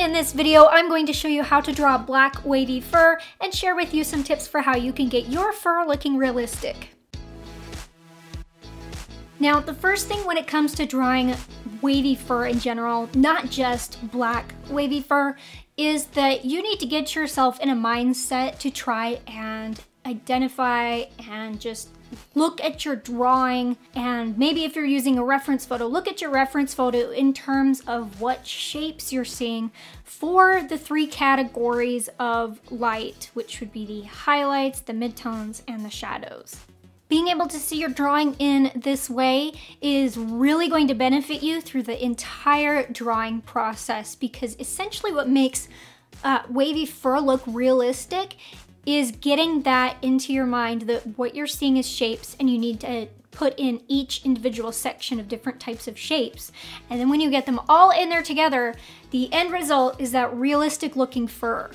In this video, I'm going to show you how to draw black wavy fur and share with you some tips for how you can get your fur looking realistic. Now, the first thing when it comes to drawing wavy fur in general, not just black wavy fur, is that you need to get yourself in a mindset to try and identify and just look at your drawing and maybe if you're using a reference photo, look at your reference photo in terms of what shapes you're seeing for the three categories of light, which would be the highlights, the midtones, and the shadows. Being able to see your drawing in this way is really going to benefit you through the entire drawing process because essentially what makes uh, wavy fur look realistic is getting that into your mind that what you're seeing is shapes and you need to put in each individual section of different types of shapes. And then when you get them all in there together, the end result is that realistic looking fur.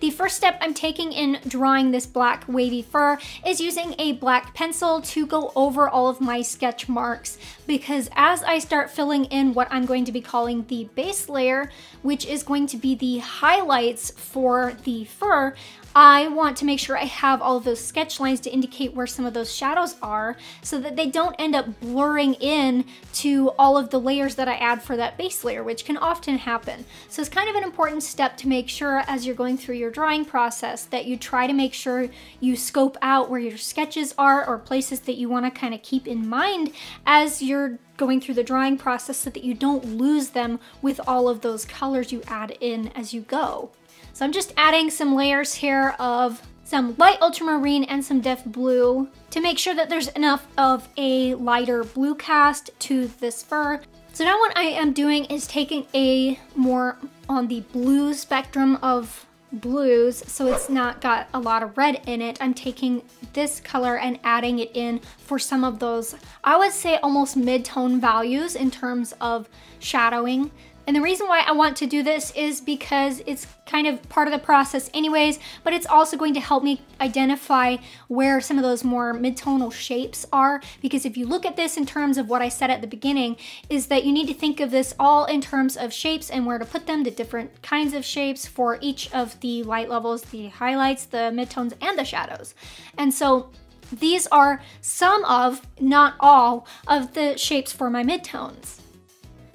The first step I'm taking in drawing this black wavy fur is using a black pencil to go over all of my sketch marks. Because as I start filling in what I'm going to be calling the base layer, which is going to be the highlights for the fur, I want to make sure I have all of those sketch lines to indicate where some of those shadows are so that they don't end up blurring in to all of the layers that I add for that base layer, which can often happen. So it's kind of an important step to make sure as you're going through your drawing process that you try to make sure you scope out where your sketches are or places that you want to kind of keep in mind as you're going through the drawing process so that you don't lose them with all of those colors you add in as you go. So I'm just adding some layers here of some light ultramarine and some Delft blue to make sure that there's enough of a lighter blue cast to this fur. So now what I am doing is taking a more on the blue spectrum of blues so it's not got a lot of red in it I'm taking this color and adding it in for some of those I would say almost mid-tone values in terms of shadowing and the reason why I want to do this is because it's kind of part of the process anyways, but it's also going to help me identify where some of those more mid-tonal shapes are. Because if you look at this in terms of what I said at the beginning, is that you need to think of this all in terms of shapes and where to put them, the different kinds of shapes for each of the light levels, the highlights, the midtones, and the shadows. And so these are some of, not all, of the shapes for my midtones.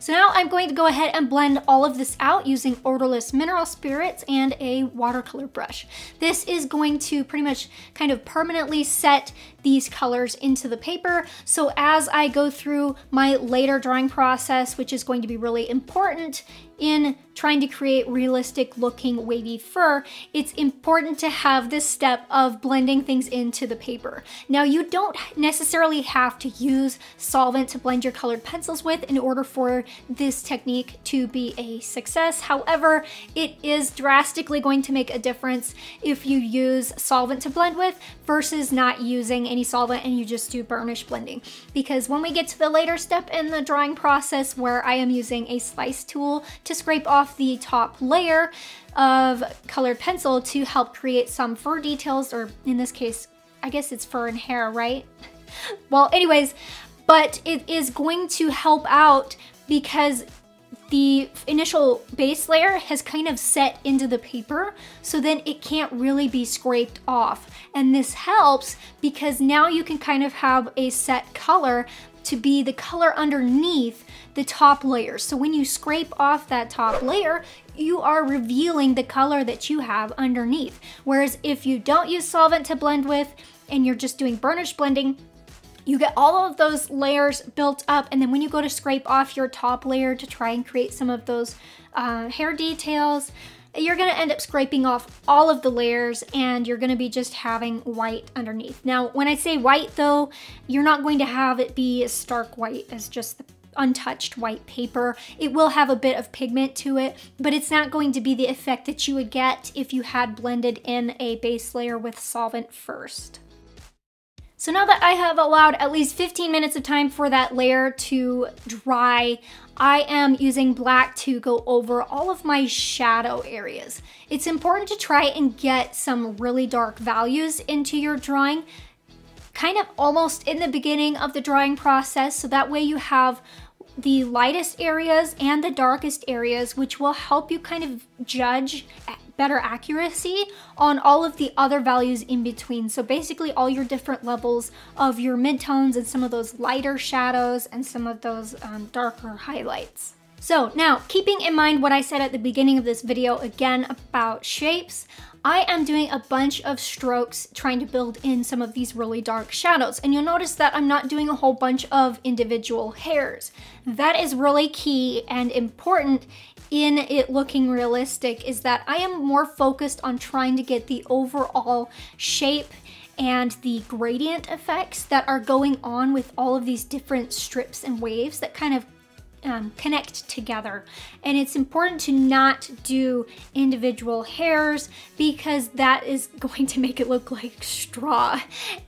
So now I'm going to go ahead and blend all of this out using odorless mineral spirits and a watercolor brush. This is going to pretty much kind of permanently set these colors into the paper. So as I go through my later drawing process, which is going to be really important in trying to create realistic looking wavy fur, it's important to have this step of blending things into the paper. Now you don't necessarily have to use solvent to blend your colored pencils with in order for this technique to be a success. However, it is drastically going to make a difference if you use solvent to blend with versus not using any solvent and you just do burnish blending. Because when we get to the later step in the drawing process where I am using a slice tool to scrape off the top layer of colored pencil to help create some fur details, or in this case, I guess it's fur and hair, right? well, anyways, but it is going to help out because the initial base layer has kind of set into the paper, so then it can't really be scraped off. And this helps because now you can kind of have a set color to be the color underneath the top layer. So when you scrape off that top layer, you are revealing the color that you have underneath. Whereas if you don't use solvent to blend with and you're just doing burnish blending, you get all of those layers built up and then when you go to scrape off your top layer to try and create some of those uh, hair details, you're gonna end up scraping off all of the layers and you're gonna be just having white underneath. Now, when I say white though, you're not going to have it be as stark white as just the untouched white paper. It will have a bit of pigment to it, but it's not going to be the effect that you would get if you had blended in a base layer with solvent first. So now that I have allowed at least 15 minutes of time for that layer to dry, I am using black to go over all of my shadow areas. It's important to try and get some really dark values into your drawing, kind of almost in the beginning of the drawing process, so that way you have the lightest areas and the darkest areas, which will help you kind of judge better accuracy on all of the other values in between. So basically all your different levels of your midtones and some of those lighter shadows and some of those um, darker highlights. So now, keeping in mind what I said at the beginning of this video again about shapes, I am doing a bunch of strokes trying to build in some of these really dark shadows. And you'll notice that I'm not doing a whole bunch of individual hairs. That is really key and important in it looking realistic is that I am more focused on trying to get the overall shape and the gradient effects that are going on with all of these different strips and waves that kind of um, connect together. And it's important to not do individual hairs because that is going to make it look like straw.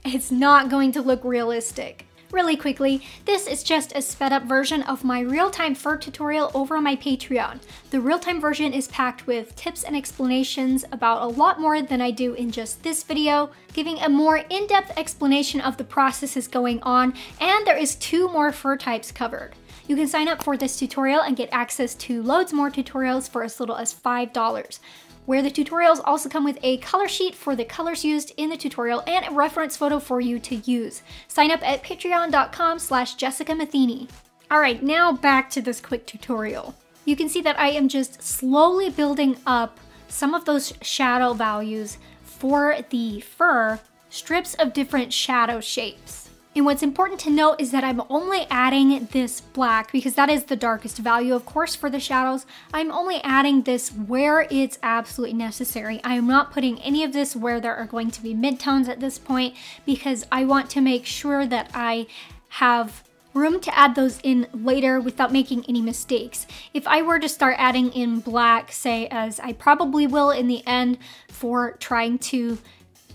It's not going to look realistic. Really quickly, this is just a sped up version of my real-time fur tutorial over on my Patreon. The real-time version is packed with tips and explanations about a lot more than I do in just this video, giving a more in-depth explanation of the processes going on, and there is two more fur types covered. You can sign up for this tutorial and get access to loads more tutorials for as little as $5 where the tutorials also come with a color sheet for the colors used in the tutorial and a reference photo for you to use. Sign up at patreon.com slash Jessica Matheney. All right, now back to this quick tutorial. You can see that I am just slowly building up some of those shadow values for the fur strips of different shadow shapes. And what's important to note is that I'm only adding this black because that is the darkest value, of course, for the shadows. I'm only adding this where it's absolutely necessary. I am not putting any of this where there are going to be midtones at this point because I want to make sure that I have room to add those in later without making any mistakes. If I were to start adding in black, say as I probably will in the end for trying to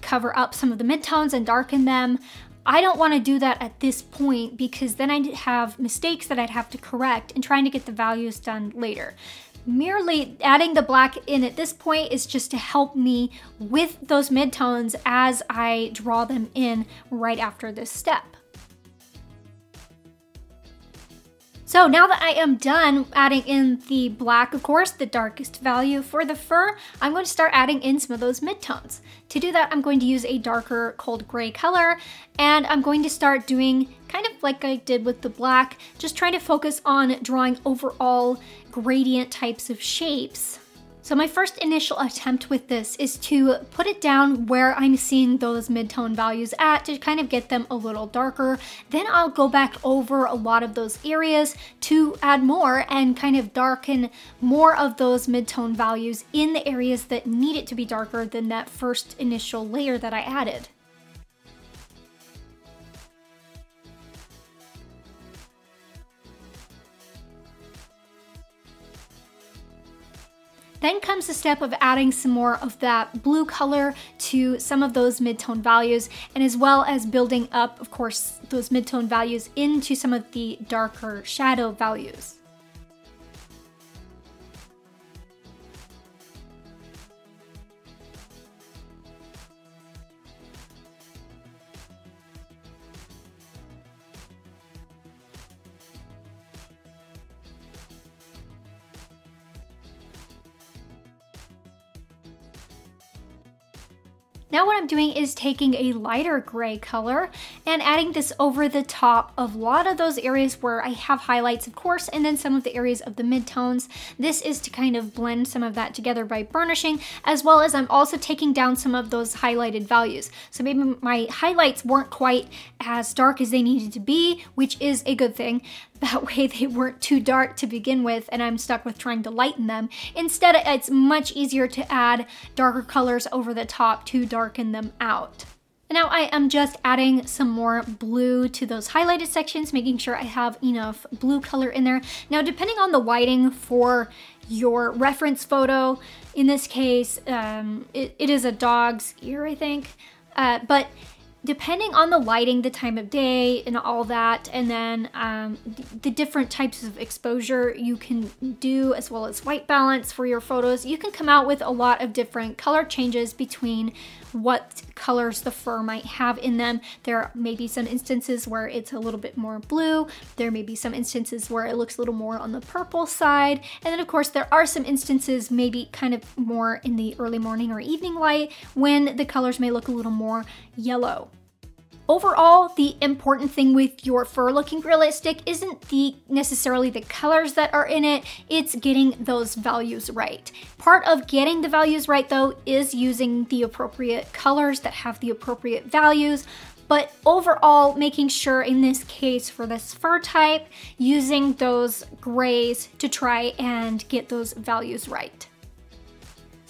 cover up some of the midtones and darken them, I don't want to do that at this point because then I'd have mistakes that I'd have to correct and trying to get the values done later. Merely adding the black in at this point is just to help me with those midtones as I draw them in right after this step. So now that I am done adding in the black, of course, the darkest value for the fur, I'm going to start adding in some of those midtones. To do that, I'm going to use a darker cold gray color, and I'm going to start doing kind of like I did with the black, just trying to focus on drawing overall gradient types of shapes so my first initial attempt with this is to put it down where I'm seeing those midtone values at to kind of get them a little darker. Then I'll go back over a lot of those areas to add more and kind of darken more of those midtone values in the areas that need it to be darker than that first initial layer that I added. Then comes the step of adding some more of that blue color to some of those midtone values, and as well as building up, of course, those midtone values into some of the darker shadow values. Now what I'm doing is taking a lighter gray color and adding this over the top of a lot of those areas where I have highlights, of course, and then some of the areas of the midtones. This is to kind of blend some of that together by burnishing, as well as I'm also taking down some of those highlighted values. So maybe my highlights weren't quite as dark as they needed to be, which is a good thing. That way they weren't too dark to begin with and I'm stuck with trying to lighten them. Instead, it's much easier to add darker colors over the top to darken them out. Now I am just adding some more blue to those highlighted sections, making sure I have enough blue color in there. Now, depending on the lighting for your reference photo, in this case, um, it, it is a dog's ear, I think. Uh, but depending on the lighting, the time of day, and all that, and then um, the different types of exposure you can do, as well as white balance for your photos, you can come out with a lot of different color changes between what colors the fur might have in them. There may be some instances where it's a little bit more blue. There may be some instances where it looks a little more on the purple side. And then of course there are some instances maybe kind of more in the early morning or evening light when the colors may look a little more yellow. Overall, the important thing with your fur looking realistic isn't the necessarily the colors that are in it, it's getting those values right. Part of getting the values right though is using the appropriate colors that have the appropriate values, but overall making sure in this case for this fur type, using those grays to try and get those values right.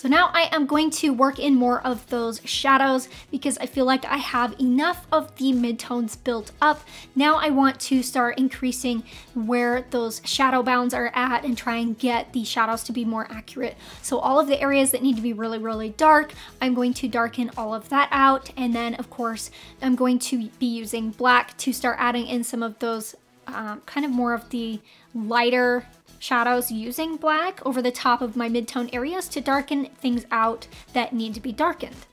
So now I am going to work in more of those shadows because I feel like I have enough of the midtones built up. Now I want to start increasing where those shadow bounds are at and try and get the shadows to be more accurate. So all of the areas that need to be really, really dark, I'm going to darken all of that out. And then of course, I'm going to be using black to start adding in some of those um, kind of more of the lighter shadows using black over the top of my midtone areas to darken things out that need to be darkened.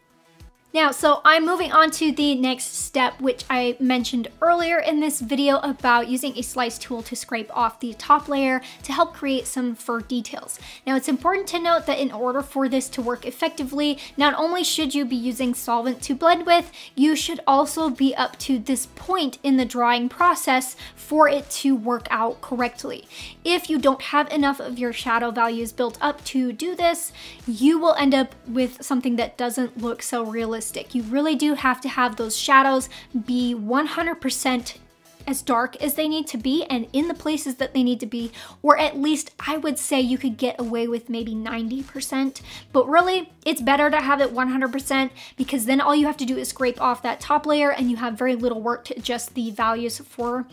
Now, so I'm moving on to the next step, which I mentioned earlier in this video about using a slice tool to scrape off the top layer to help create some fur details. Now, it's important to note that in order for this to work effectively, not only should you be using solvent to blend with, you should also be up to this point in the drawing process for it to work out correctly. If you don't have enough of your shadow values built up to do this, you will end up with something that doesn't look so realistic realistic. You really do have to have those shadows be 100% as dark as they need to be and in the places that they need to be, or at least I would say you could get away with maybe 90%. But really, it's better to have it 100% because then all you have to do is scrape off that top layer and you have very little work to adjust the values for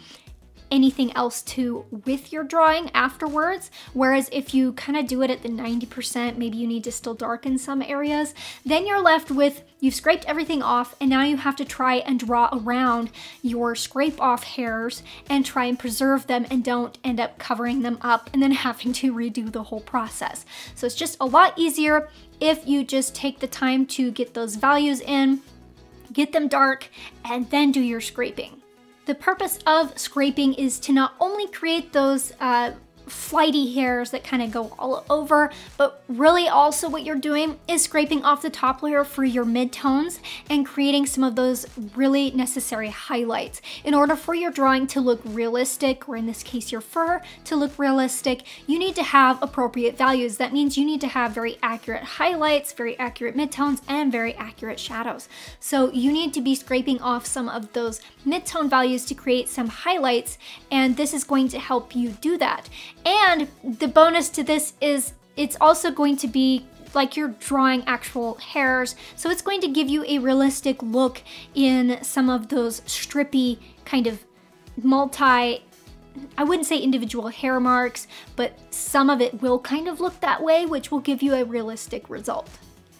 anything else to with your drawing afterwards. Whereas if you kind of do it at the 90%, maybe you need to still darken some areas, then you're left with, you've scraped everything off and now you have to try and draw around your scrape off hairs and try and preserve them and don't end up covering them up and then having to redo the whole process. So it's just a lot easier if you just take the time to get those values in, get them dark, and then do your scraping. The purpose of scraping is to not only create those uh, flighty hairs that kind of go all over, but really also what you're doing is scraping off the top layer for your midtones and creating some of those really necessary highlights. In order for your drawing to look realistic, or in this case your fur to look realistic, you need to have appropriate values. That means you need to have very accurate highlights, very accurate midtones, and very accurate shadows. So you need to be scraping off some of those midtone values to create some highlights, and this is going to help you do that. And the bonus to this is it's also going to be like you're drawing actual hairs. So it's going to give you a realistic look in some of those strippy kind of multi I wouldn't say individual hair marks, but some of it will kind of look that way, which will give you a realistic result.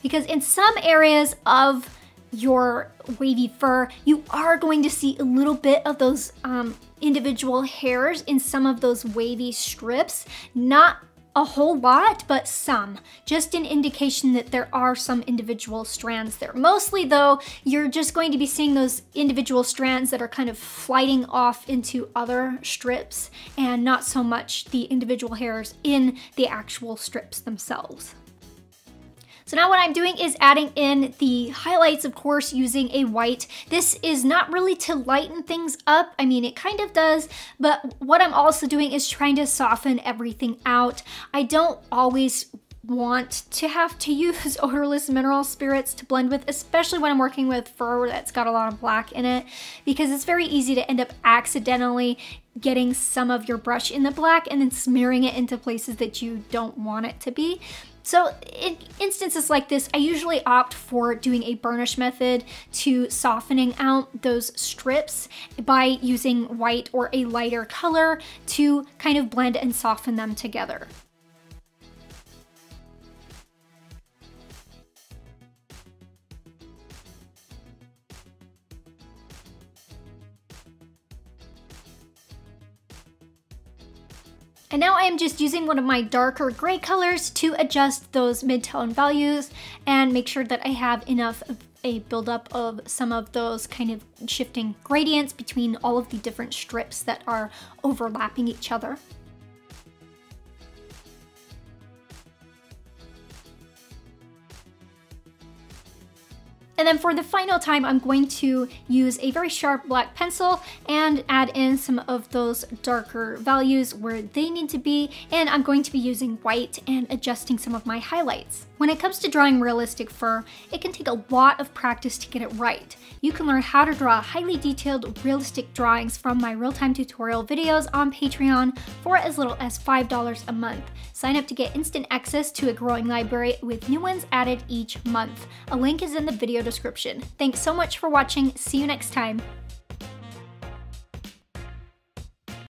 Because in some areas of your wavy fur, you are going to see a little bit of those um, individual hairs in some of those wavy strips. Not a whole lot, but some. Just an indication that there are some individual strands there. Mostly though, you're just going to be seeing those individual strands that are kind of flighting off into other strips and not so much the individual hairs in the actual strips themselves. So now what I'm doing is adding in the highlights, of course, using a white. This is not really to lighten things up. I mean, it kind of does, but what I'm also doing is trying to soften everything out. I don't always want to have to use odorless mineral spirits to blend with, especially when I'm working with fur that's got a lot of black in it, because it's very easy to end up accidentally getting some of your brush in the black and then smearing it into places that you don't want it to be. So in instances like this, I usually opt for doing a burnish method to softening out those strips by using white or a lighter color to kind of blend and soften them together. And now I am just using one of my darker gray colors to adjust those mid-tone values and make sure that I have enough a buildup of some of those kind of shifting gradients between all of the different strips that are overlapping each other. And then for the final time, I'm going to use a very sharp black pencil and add in some of those darker values where they need to be. And I'm going to be using white and adjusting some of my highlights. When it comes to drawing realistic fur, it can take a lot of practice to get it right. You can learn how to draw highly detailed, realistic drawings from my real-time tutorial videos on Patreon for as little as $5 a month. Sign up to get instant access to a growing library with new ones added each month. A link is in the video description. Thanks so much for watching. See you next time.